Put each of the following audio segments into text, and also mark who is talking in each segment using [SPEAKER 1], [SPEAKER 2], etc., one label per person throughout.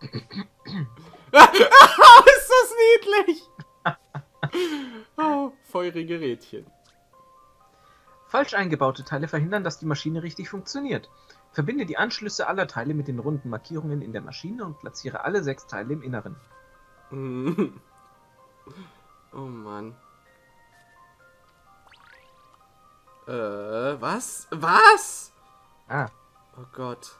[SPEAKER 1] ist das niedlich! oh, feurige Rädchen.
[SPEAKER 2] Falsch eingebaute Teile verhindern, dass die Maschine richtig funktioniert. Verbinde die Anschlüsse aller Teile mit den runden Markierungen in der Maschine und platziere alle sechs Teile im Inneren.
[SPEAKER 1] oh Mann. Äh, was? Was?
[SPEAKER 2] Ah.
[SPEAKER 1] Oh Gott.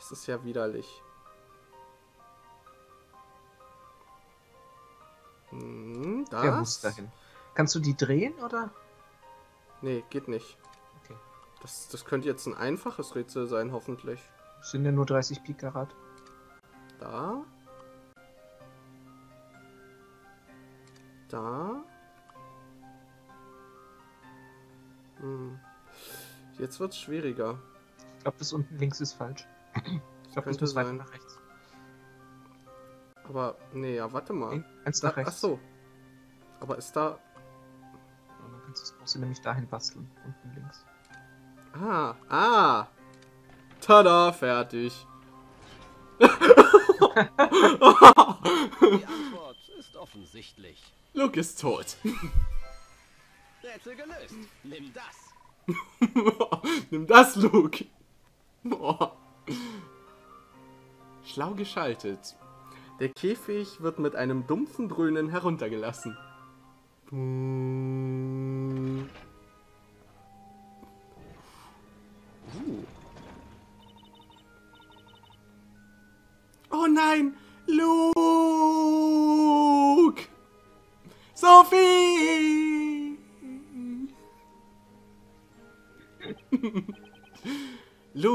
[SPEAKER 1] Das ist ja widerlich. Hm, das?
[SPEAKER 2] Der muss dahin. Kannst du die drehen, oder?
[SPEAKER 1] Nee, geht nicht.
[SPEAKER 2] Okay.
[SPEAKER 1] Das, das könnte jetzt ein einfaches Rätsel sein, hoffentlich.
[SPEAKER 2] Das sind ja nur 30 Pi Karat.
[SPEAKER 1] Da. Da. Hm. Jetzt wird's schwieriger.
[SPEAKER 2] Ich glaube, das unten links ist falsch. Ich glaube, das
[SPEAKER 1] Könnte
[SPEAKER 2] muss weiter
[SPEAKER 1] sein.
[SPEAKER 2] nach rechts.
[SPEAKER 1] Aber, nee, ja, warte mal.
[SPEAKER 2] Nee, eins
[SPEAKER 1] Da,
[SPEAKER 2] nach
[SPEAKER 1] ach
[SPEAKER 2] rechts.
[SPEAKER 1] so. Aber ist da...
[SPEAKER 2] Und dann kannst du das große nämlich dahin basteln. Unten links.
[SPEAKER 1] Ah, ah. Tada, fertig.
[SPEAKER 3] Die Antwort ist offensichtlich.
[SPEAKER 1] Luke ist tot.
[SPEAKER 3] Rätsel gelöst. Nimm das.
[SPEAKER 1] Nimm das, Luke. Boah. Schlau geschaltet. Der Käfig wird mit einem dumpfen Dröhnen heruntergelassen.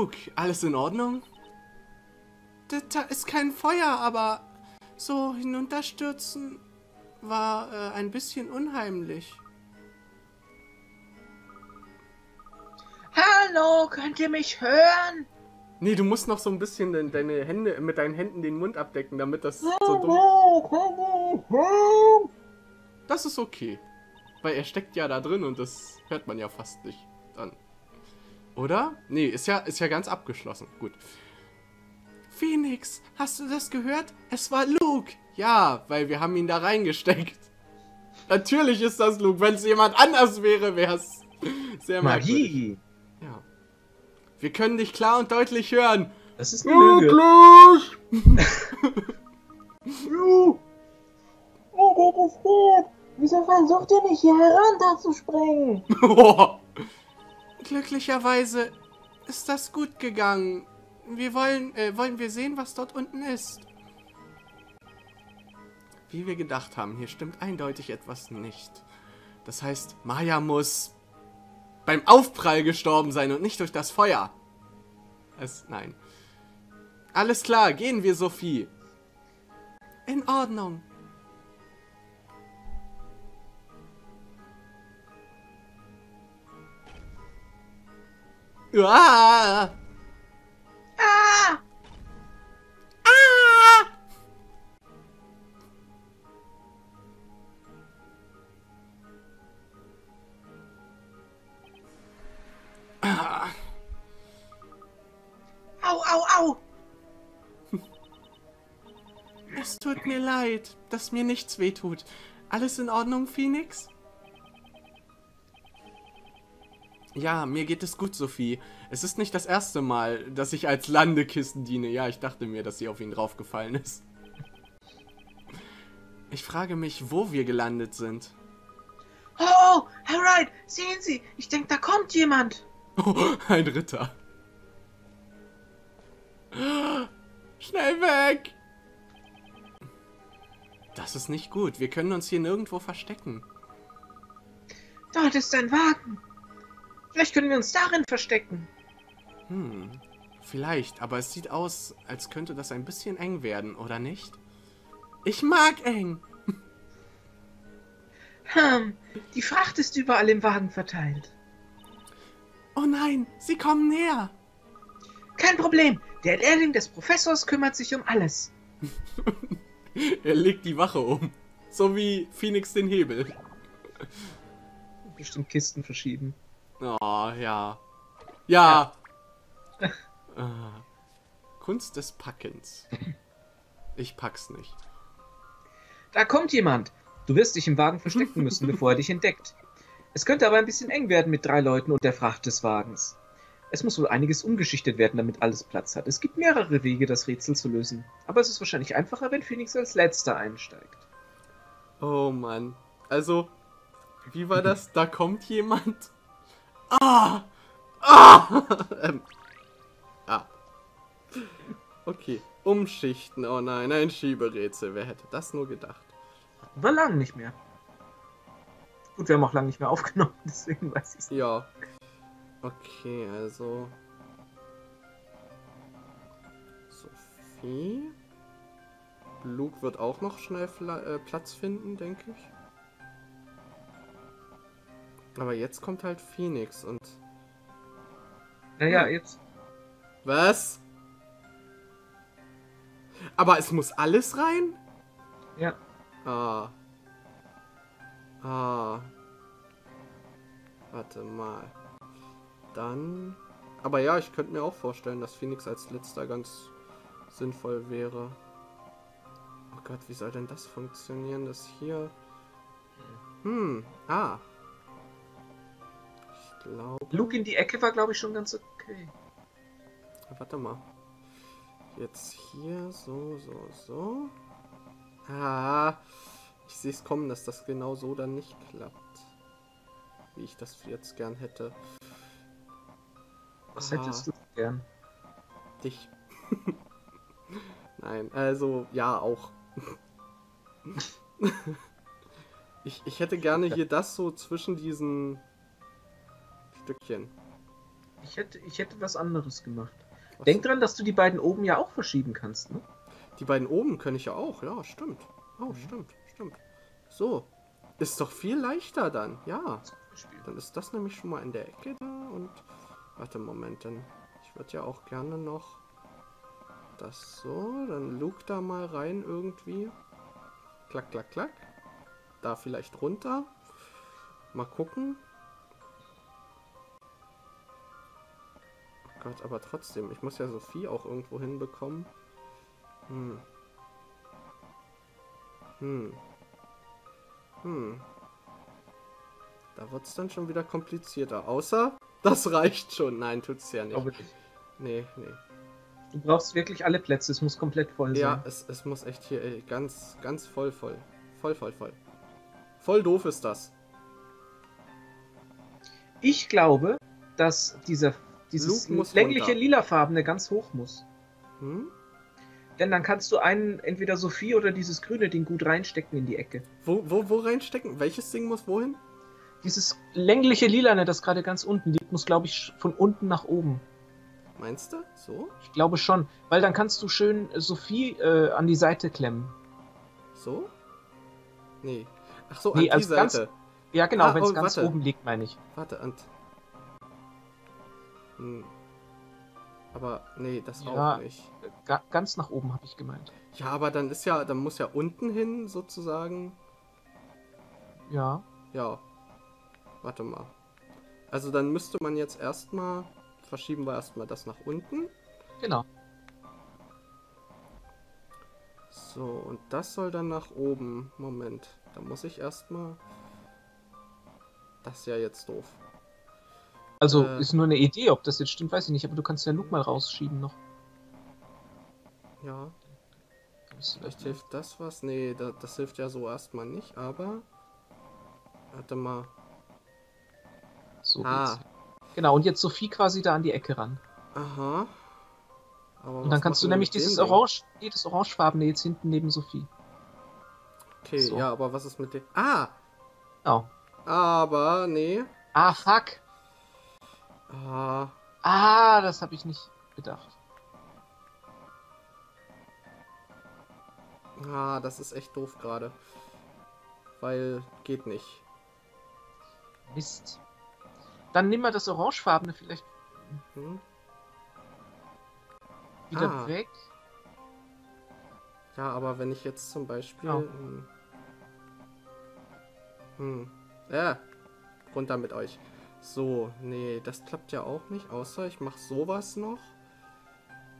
[SPEAKER 1] Luke, alles in Ordnung? Da, ist kein Feuer, aber so hinunterstürzen war äh, ein bisschen unheimlich.
[SPEAKER 2] Hallo, könnt ihr mich hören?
[SPEAKER 1] Nee, du musst noch so ein bisschen de deine Hände mit deinen Händen den Mund abdecken, damit das so dumm. Das ist okay. Weil er steckt ja da drin und das hört man ja fast nicht dann. Oder? Nee, ist ja, ist ja ganz abgeschlossen. Gut. Phoenix, hast du das gehört? Es war Luke. Ja, weil wir haben ihn da reingesteckt. Natürlich ist das Luke. Wenn es jemand anders wäre, wäre es sehr merkwürdig.
[SPEAKER 2] Magie.
[SPEAKER 1] Ja. Wir können dich klar und deutlich hören.
[SPEAKER 2] Das ist eine Lüge.
[SPEAKER 1] Wirklich?
[SPEAKER 4] Mir geht es gut. Wieso versucht ihr nicht hier herunterzuspringen?
[SPEAKER 1] Glücklicherweise ist das gut gegangen. Wir wollen, äh, wollen wir sehen, was dort unten ist. Wie wir gedacht haben, hier stimmt eindeutig etwas nicht. Das heißt, Maya muss beim Aufprall gestorben sein und nicht durch das Feuer. Es, nein. Alles klar, gehen wir, Sophie. In Ordnung. Ah!
[SPEAKER 4] Ah!
[SPEAKER 1] Ah!
[SPEAKER 4] Au, au, au!
[SPEAKER 1] Es tut mir leid, dass mir nichts wehtut. Alles in Ordnung, Phoenix? Ja, mir geht es gut, Sophie. Es ist nicht das erste Mal, dass ich als Landekissen diene. Ja, ich dachte mir, dass sie auf ihn draufgefallen ist. Ich frage mich, wo wir gelandet sind.
[SPEAKER 4] Oh, oh, Herr Wright, sehen Sie, ich denke, da kommt jemand.
[SPEAKER 1] Oh, ein Ritter. Schnell weg! Das ist nicht gut. Wir können uns hier nirgendwo verstecken.
[SPEAKER 4] Dort ist ein Wagen. Vielleicht können wir uns darin verstecken.
[SPEAKER 1] Hm, vielleicht, aber es sieht aus, als könnte das ein bisschen eng werden, oder nicht? Ich mag eng!
[SPEAKER 4] Hm, die Fracht ist überall im Wagen verteilt.
[SPEAKER 1] Oh nein, sie kommen näher!
[SPEAKER 4] Kein Problem, der Lehrling des Professors kümmert sich um alles.
[SPEAKER 1] er legt die Wache um. So wie Phoenix den Hebel.
[SPEAKER 2] Bestimmt Kisten verschieben.
[SPEAKER 1] Oh, ja. Ja! Ah, Kunst des Packens. Ich pack's nicht.
[SPEAKER 2] Da kommt jemand. Du wirst dich im Wagen verstecken müssen, bevor er dich entdeckt. Es könnte aber ein bisschen eng werden mit drei Leuten und der Fracht des Wagens. Es muss wohl einiges umgeschichtet werden, damit alles Platz hat. Es gibt mehrere Wege, das Rätsel zu lösen. Aber es ist wahrscheinlich einfacher, wenn Phoenix als letzter einsteigt.
[SPEAKER 1] Oh Mann. Also, wie war das? Da kommt jemand. Ah! Ah! ähm. Ah. Okay. Umschichten. Oh nein, ein Schieberätsel. Wer hätte das nur gedacht?
[SPEAKER 2] War lang nicht mehr. Gut, wir haben auch lange nicht mehr aufgenommen, deswegen weiß ich es nicht.
[SPEAKER 1] Ja. Okay, also. Sophie. Luke wird auch noch schnell Fla äh, Platz finden, denke ich. Aber jetzt kommt halt Phoenix und.
[SPEAKER 2] Naja, jetzt.
[SPEAKER 1] Was? Aber es muss alles rein?
[SPEAKER 2] Ja.
[SPEAKER 1] Ah. Ah. Warte mal. Dann. Aber ja, ich könnte mir auch vorstellen, dass Phoenix als letzter ganz sinnvoll wäre. Oh Gott, wie soll denn das funktionieren? Das hier. Hm. Ah. Glaube.
[SPEAKER 2] Luke in die Ecke war, glaube ich, schon ganz okay.
[SPEAKER 1] Warte mal. Jetzt hier, so, so, so. Ah, ich sehe es kommen, dass das genau so dann nicht klappt. Wie ich das jetzt gern hätte.
[SPEAKER 2] Was
[SPEAKER 1] Ah.
[SPEAKER 2] hättest du gern?
[SPEAKER 1] Dich. Nein, also, ja, auch. ich, ich hätte gerne hier das so zwischen diesen Stückchen.
[SPEAKER 2] Ich hätte, ich hätte was anderes gemacht.
[SPEAKER 1] Was-
[SPEAKER 2] Denk dran, dass du die beiden oben ja auch verschieben kannst, ne?
[SPEAKER 1] Die beiden oben kann ich ja auch, ja, stimmt. Oh,
[SPEAKER 2] Mhm.
[SPEAKER 1] stimmt, stimmt. So. Ist doch viel leichter dann, ja. Dann ist das nämlich schon mal in der Ecke da und. Warte, Moment, denn ich würde ja auch gerne noch das so. Dann Luke da mal rein irgendwie. Klack, klack, klack. Da vielleicht runter. Mal gucken. Gott, aber trotzdem, ich muss ja Sophie auch irgendwo hinbekommen. Hm. Hm. Hm. Da wird es dann schon wieder komplizierter. Außer, das reicht schon. Nein, tut's ja nicht.
[SPEAKER 2] Nicht.
[SPEAKER 1] Nee, nee.
[SPEAKER 2] Du brauchst wirklich alle Plätze, es muss komplett voll
[SPEAKER 1] Ja,
[SPEAKER 2] sein.
[SPEAKER 1] es, es muss echt hier ey, ganz, ganz voll, voll. Voll, voll, voll. Voll doof ist das.
[SPEAKER 2] Ich glaube, dass dieser, dieses längliche
[SPEAKER 1] runter.
[SPEAKER 2] lilafarbene ganz hoch muss.
[SPEAKER 1] Hm?
[SPEAKER 2] Denn dann kannst du einen, entweder Sophie oder dieses grüne Ding gut reinstecken in die Ecke.
[SPEAKER 1] Wo, wo, wo reinstecken? Welches Ding muss wohin?
[SPEAKER 2] Dieses längliche Lilane, das gerade ganz unten liegt, muss, glaube ich, von unten nach oben.
[SPEAKER 1] Meinst du? So?
[SPEAKER 2] Ich glaube schon. Weil dann kannst du schön äh, Sophie äh, an die Seite klemmen.
[SPEAKER 1] So? Nee. Ach so,
[SPEAKER 2] Nee,
[SPEAKER 1] an die
[SPEAKER 2] also ganz-
[SPEAKER 1] Seite.
[SPEAKER 2] Ja, genau,
[SPEAKER 1] Ah,
[SPEAKER 2] wenn es
[SPEAKER 1] oh,
[SPEAKER 2] ganz
[SPEAKER 1] warte.
[SPEAKER 2] oben liegt, meine ich.
[SPEAKER 1] Warte, und. Hm. Aber nee, das
[SPEAKER 2] Ja.
[SPEAKER 1] auch nicht.
[SPEAKER 2] Ga ganz nach oben, habe ich gemeint.
[SPEAKER 1] Ja, aber dann ist ja, dann muss ja unten hin sozusagen.
[SPEAKER 2] Ja.
[SPEAKER 1] Ja. Warte mal. Also dann müsste man jetzt erstmal. Verschieben wir erstmal das nach unten.
[SPEAKER 2] Genau.
[SPEAKER 1] So, und das soll dann nach oben. Moment. Da muss ich erstmal. Das ist ja jetzt doof.
[SPEAKER 2] Also
[SPEAKER 1] Äh.
[SPEAKER 2] ist nur eine Idee, ob das jetzt stimmt, weiß ich nicht, aber du kannst ja Luke mal rausschieben noch.
[SPEAKER 1] Ja, vielleicht hilft das was. Nee, da, das hilft ja so erstmal nicht, aber. Warte mal.
[SPEAKER 2] so
[SPEAKER 1] Ah.
[SPEAKER 2] geht's. Genau, und jetzt Sophie quasi da an die Ecke ran.
[SPEAKER 1] Aha. Aber
[SPEAKER 2] Und dann kannst du nämlich dieses? Orange, nee, das Orangefarbene jetzt hinten neben Sophie.
[SPEAKER 1] Okay,
[SPEAKER 2] So.
[SPEAKER 1] ja, aber was ist mit dem. Ah!
[SPEAKER 2] Oh.
[SPEAKER 1] Aber, nee.
[SPEAKER 2] Ah, fuck.
[SPEAKER 1] Ah.
[SPEAKER 2] Ah, das habe ich nicht bedacht.
[SPEAKER 1] Ah, das ist echt doof gerade. Weil geht nicht.
[SPEAKER 2] Mist. Dann nimm mal das Orangefarbene vielleicht
[SPEAKER 1] Hm?
[SPEAKER 2] wieder
[SPEAKER 1] Ah.
[SPEAKER 2] weg.
[SPEAKER 1] Ja, aber wenn ich jetzt zum Beispiel. Hm. Hm. Ja. Runter mit euch. So, nee, das klappt ja auch nicht, außer ich mache sowas noch.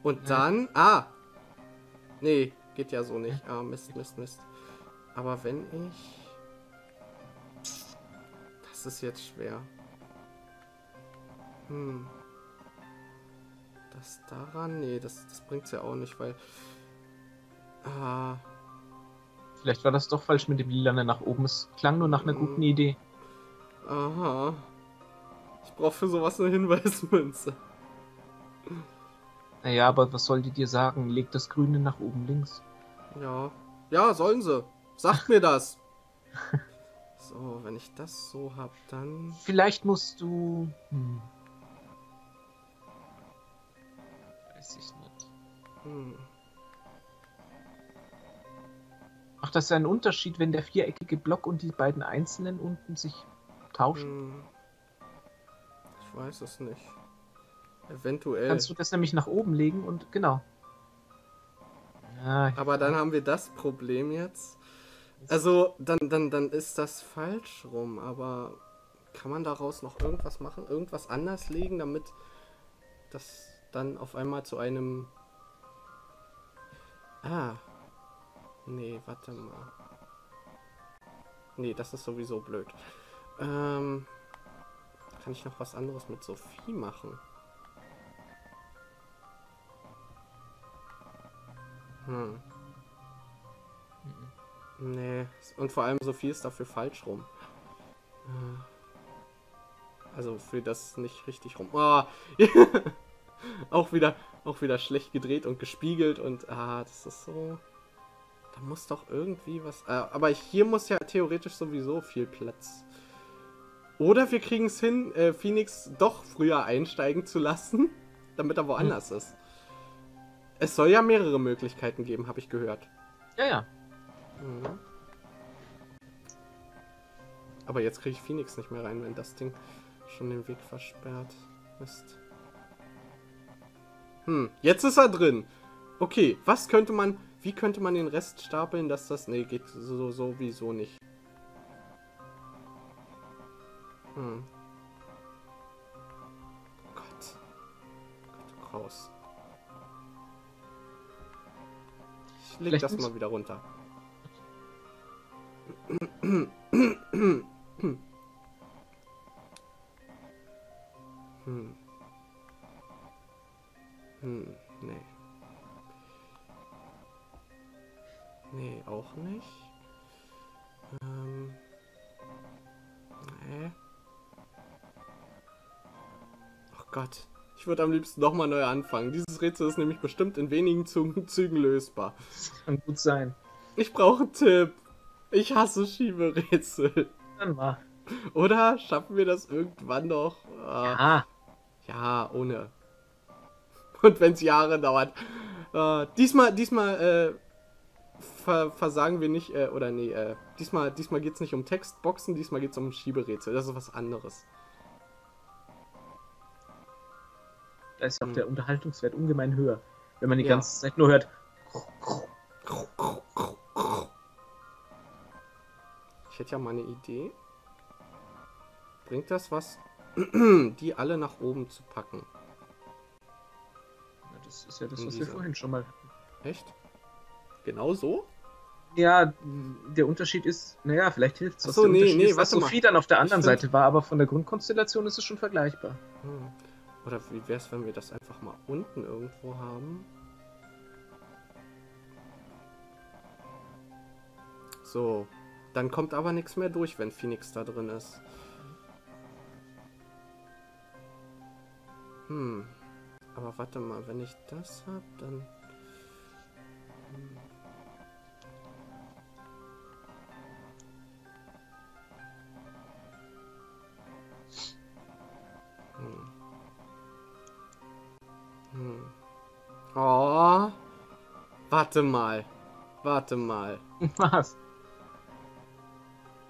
[SPEAKER 1] Und
[SPEAKER 2] Ja.
[SPEAKER 1] dann. Ah! Nee, geht ja so nicht. Ah, Mist, Mist, Mist. Aber wenn ich. Das ist jetzt schwer. Hm. Das daran? Nee, das, das bringt's ja auch nicht, weil. Ah.
[SPEAKER 2] Vielleicht war das doch falsch mit dem Lilanen nach oben. Es klang nur nach einer guten
[SPEAKER 1] Mhm.
[SPEAKER 2] Idee.
[SPEAKER 1] Aha. Ich brauche für sowas eine Hinweismünze.
[SPEAKER 2] Naja, aber was soll die dir sagen? Leg das Grüne nach oben links.
[SPEAKER 1] Ja. Ja, sollen sie. Sagt mir das. So, wenn ich das so hab, dann.
[SPEAKER 2] Vielleicht musst du. Hm. Weiß ich nicht.
[SPEAKER 1] Hm.
[SPEAKER 2] Macht das einen Unterschied, wenn der viereckige Block und die beiden einzelnen unten sich tauschen?
[SPEAKER 1] Hm. Ich weiß es nicht. Eventuell.
[SPEAKER 2] Kannst du das nämlich nach oben legen und genau. Ja,
[SPEAKER 1] Aber dann haben wir das Problem jetzt. Also, dann, dann, dann ist das falsch rum, aber kann man daraus noch irgendwas machen? Irgendwas anders legen, damit das dann auf einmal zu einem. Ah. Nee, warte mal. Nee, das ist sowieso blöd. Ähm. Kann ich noch was anderes mit Sophie machen? Hm. Nee, und vor allem Sophie ist dafür falsch rum. Äh, Also für das nicht richtig rum. Oh. auch wieder, auch wieder schlecht gedreht und gespiegelt und ah, das ist so. Da muss doch irgendwie was. Äh, aber hier muss ja theoretisch sowieso viel Platz. Oder wir kriegen es hin, äh, Phoenix doch früher einsteigen zu lassen, damit er woanders ist. Es soll ja mehrere Möglichkeiten geben, habe ich gehört.
[SPEAKER 2] ja, ja.
[SPEAKER 1] Mhm. Aber jetzt kriege ich Phoenix nicht mehr rein, wenn das Ding schon den Weg versperrt. Mist. Hm, jetzt ist er drin. Okay, was könnte man, wie könnte man den Rest stapeln, dass das, nee, geht so, sowieso nicht. Hm. Gott. Gott, raus. Ich leg
[SPEAKER 2] Vielleicht
[SPEAKER 1] das mal wieder runter. Hm. Hm, nee. Nee, auch nicht. Ähm. Nee. Gott. Ich würde am liebsten nochmal neu anfangen. Dieses Rätsel ist nämlich bestimmt in wenigen Zügen, Zügen lösbar.
[SPEAKER 2] Kann gut sein.
[SPEAKER 1] Ich brauche einen Tipp. Ich hasse Schieberätsel.
[SPEAKER 2] Dann mach.
[SPEAKER 1] Oder schaffen wir das irgendwann noch? Ah,
[SPEAKER 2] Ah,
[SPEAKER 1] ja, ohne. Und wenn es Jahre dauert. Äh, diesmal, diesmal äh, ver versagen wir nicht, äh, oder nee, äh, diesmal, diesmal geht es nicht um Textboxen, diesmal geht es um Schieberätsel. Das ist was anderes.
[SPEAKER 2] Da ist auch
[SPEAKER 1] Hm.
[SPEAKER 2] der Unterhaltungswert ungemein höher. Wenn man die
[SPEAKER 1] Ja.
[SPEAKER 2] ganze Zeit nur hört.
[SPEAKER 1] Ich hätte ja mal eine Idee. Bringt das was, die alle nach oben zu packen?
[SPEAKER 2] Ja, Das ist ja das, was wir vorhin schon mal.
[SPEAKER 1] Echt? Genau so?
[SPEAKER 2] Ja, der Unterschied ist, naja, vielleicht hilft es.
[SPEAKER 1] So, nee, nee,
[SPEAKER 2] dass
[SPEAKER 1] warte mal.
[SPEAKER 2] Sophie dann auf der anderen
[SPEAKER 1] find-
[SPEAKER 2] Seite war, aber von der Grundkonstellation ist es schon vergleichbar.
[SPEAKER 1] Hm. Oder wie wäre es, wenn wir das einfach mal unten irgendwo haben? So, dann kommt aber nichts mehr durch, wenn Phoenix da drin ist. Hm. Aber warte mal, wenn ich das hab, dann. Hm. Oh. Warte mal. Warte mal.
[SPEAKER 2] Was?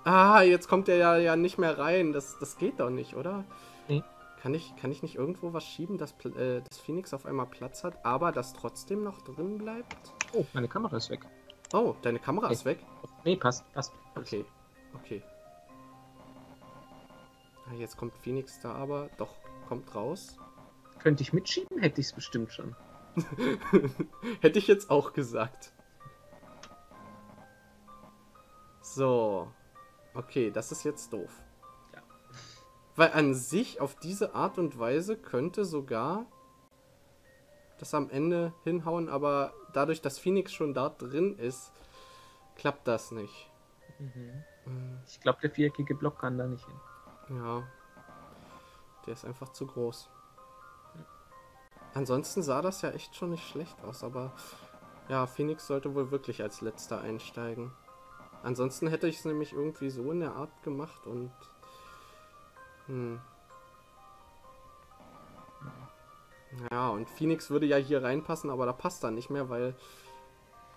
[SPEAKER 1] Ah, jetzt kommt er ja, ja nicht mehr rein. Das, das geht doch nicht, oder?
[SPEAKER 2] Nee.
[SPEAKER 1] Kann ich, kann ich nicht irgendwo was schieben, dass, äh, dass Phoenix auf einmal Platz hat, aber das trotzdem noch drin bleibt?
[SPEAKER 2] Oh, meine Kamera ist weg.
[SPEAKER 1] Oh, deine Kamera ist weg?
[SPEAKER 2] Nee, passt, passt.
[SPEAKER 1] Okay, okay. Ah, jetzt kommt Phoenix da aber. Doch, kommt raus.
[SPEAKER 2] Könnte ich mitschieben, hätte ich es bestimmt schon.
[SPEAKER 1] Hätte ich jetzt auch gesagt. So. Okay, das ist jetzt doof.
[SPEAKER 2] Ja.
[SPEAKER 1] Weil an sich auf diese Art und Weise könnte sogar das am Ende hinhauen, aber dadurch, dass Phoenix schon da drin ist, klappt das nicht.
[SPEAKER 2] Mhm. Ich glaube, der viereckige Block kann da nicht hin.
[SPEAKER 1] Ja. Der ist einfach zu groß. Ansonsten sah das ja echt schon nicht schlecht aus, aber ja, Phoenix sollte wohl wirklich als letzter einsteigen. Ansonsten hätte ich es nämlich irgendwie so in der Art gemacht und. Hm. Ja, und Phoenix würde ja hier reinpassen, aber da passt er nicht mehr, weil.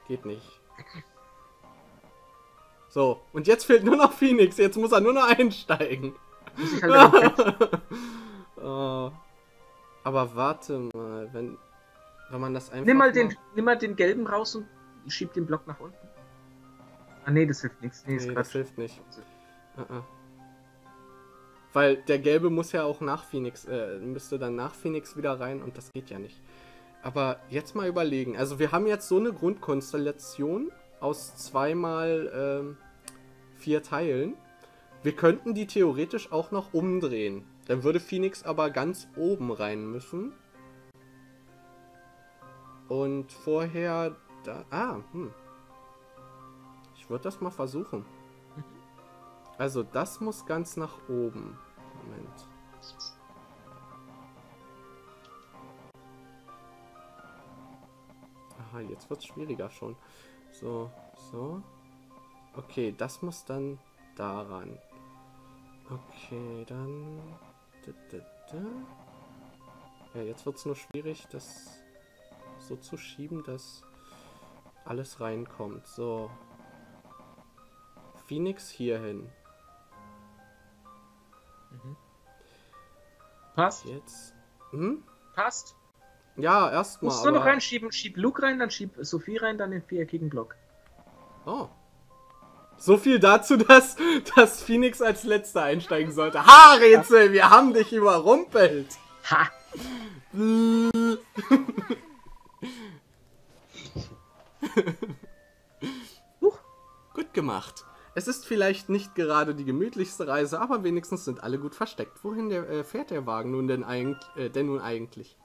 [SPEAKER 1] Geht nicht. So, und jetzt fehlt nur noch Phoenix. Jetzt muss er nur noch einsteigen. Aber warte mal, wenn, wenn man das einfach.
[SPEAKER 2] nimm, mal den, nimm mal den gelben raus und schieb den Block nach unten. Ah, nee, das hilft nichts. Nee,
[SPEAKER 1] Nee, das hilft nicht. Uh -uh. Weil der gelbe muss ja auch nach Phoenix, äh, müsste dann nach Phoenix wieder rein und das geht ja nicht. Aber jetzt mal überlegen. Also wir haben jetzt so eine Grundkonstellation aus zweimal ähm, vier Teilen. Wir könnten die theoretisch auch noch umdrehen. Dann würde Phoenix aber ganz oben rein müssen. Und vorher da. Ah, hm. Ich würde das mal versuchen. Also das muss ganz nach oben. Moment. Aha, jetzt wird es schwieriger schon. So, so. Okay, das muss dann daran. Okay, dann. Ja, jetzt wird es nur schwierig, das so zu schieben, dass alles reinkommt. So. Phoenix hierhin.
[SPEAKER 2] Passt.
[SPEAKER 1] Jetzt. Hm?
[SPEAKER 2] Passt.
[SPEAKER 1] Ja, erstmal.
[SPEAKER 2] Musst du noch
[SPEAKER 1] aber-
[SPEAKER 2] reinschieben. Schieb Luke rein, dann schieb Sophie rein, dann den viereckigen Block.
[SPEAKER 1] Oh. So viel dazu, dass, dass Phoenix als letzter einsteigen sollte. Ha, Rätsel, wir haben dich überrumpelt.
[SPEAKER 2] Ha! Huch.
[SPEAKER 1] Gut gemacht. Es ist vielleicht nicht gerade die gemütlichste Reise, aber wenigstens sind alle gut versteckt. Wohin der, äh, fährt der Wagen nun denn, eig äh, denn nun eigentlich?